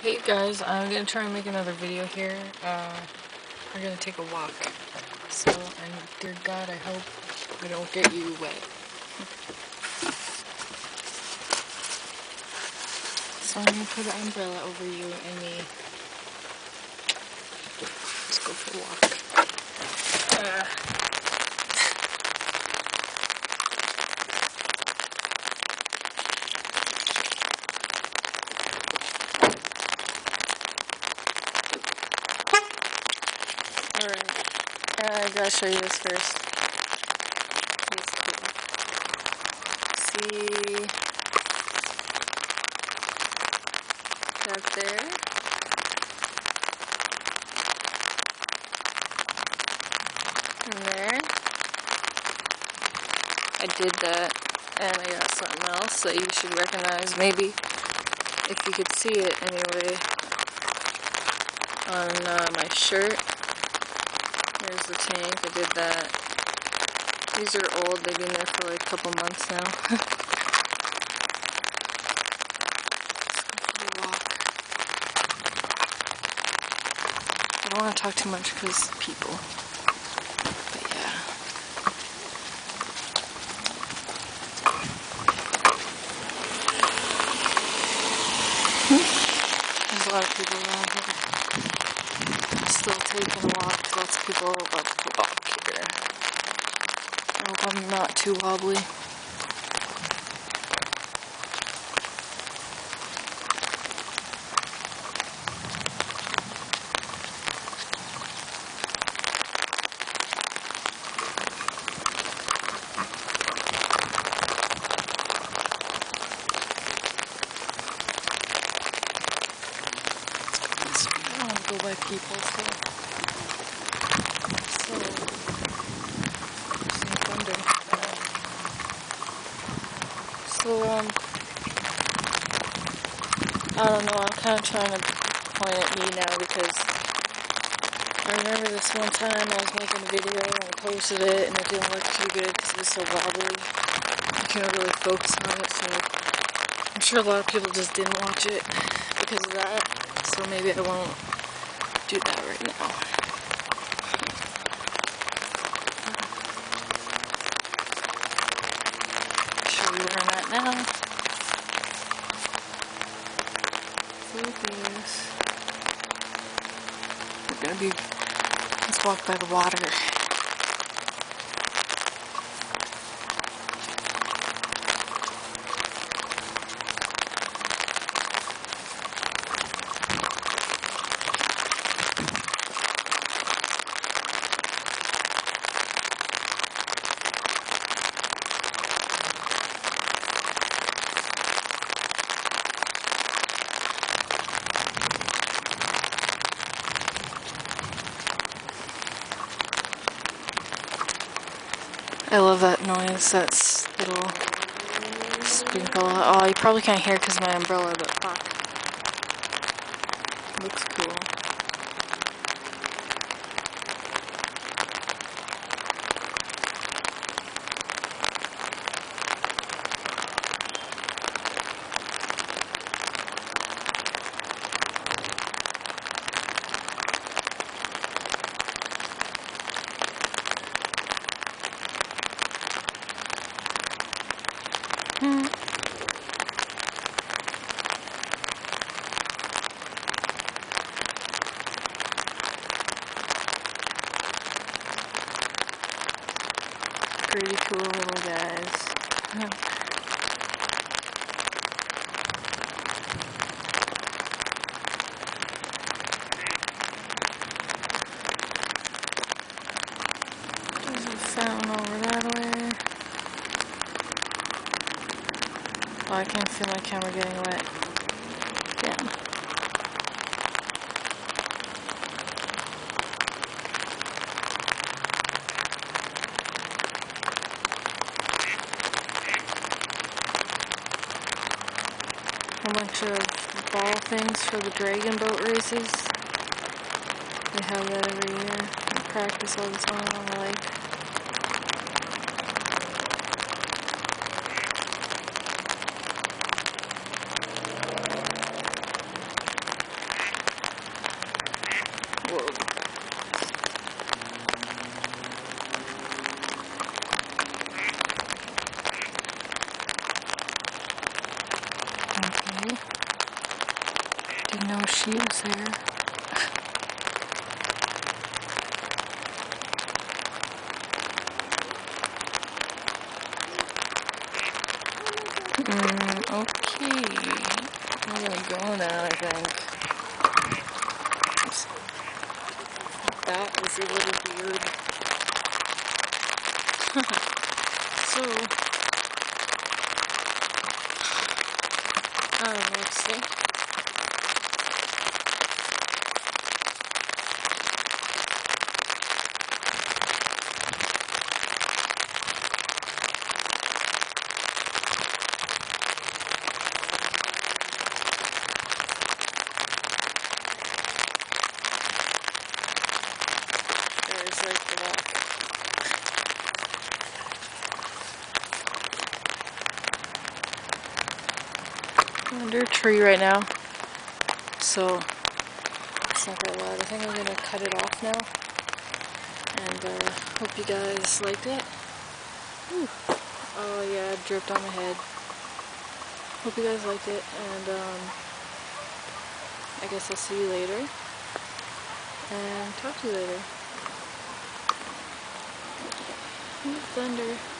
Hey guys, I'm gonna try and make another video here. Uh, we're gonna take a walk. So, and dear God, I hope I don't get you wet. So I'm gonna put an umbrella over you and me. Let's go for a walk. Uh, I gotta show you this first. See that there? And there. I did that and I got something else that you should recognize maybe if you could see it anyway on uh, my shirt. There's the tank. I did that. These are old. They've been there for like a couple months now. I don't want to talk too much because people. But yeah. Hmm? There's a lot of people around here. Still taking a walk. Lots of people love to walk here. I hope I'm not too wobbly. Go by people, so. So. Some thunder. So, um. I don't know, I'm kind of trying to point at me now because I remember this one time I was making a video and I posted it and it didn't look too good because it was so wobbly. I couldn't really focus on it, so I'm sure a lot of people just didn't watch it because of that. So maybe I won't do that right now. Show you where I'm at now. Focus. We're gonna be. Let's walk by the water. I love that noise. That's little sprinkle. Oh, you probably can't hear because my umbrella, but fuck. Looks cool. Hmm. Pretty cool guys. There's a fountain over that way. Oh, I can't feel my camera getting wet. A bunch of ball things for the dragon boat races. They have that every year. They practice all the time on the lake. Didn't know she was there. Mm, okay. I'm gonna go now, I think. That was a little weird. so, uh, let's see. There's like the rock. I'm under a tree right now, so it's not that loud. I think I'm gonna cut it off now, and uh, hope you guys liked it. Ooh. Oh yeah, it dripped on my head. Hope you guys liked it, and um, I guess I'll see you later, and talk to you later. Thunder.